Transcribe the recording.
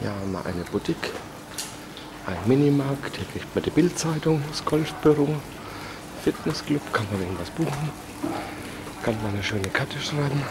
Hier haben wir eine Boutique, ein Minimarkt, hier kriegt man die Bildzeitung, das Golfbüro, Fitnessclub, kann man irgendwas buchen, kann man eine schöne Karte schreiben.